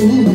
you.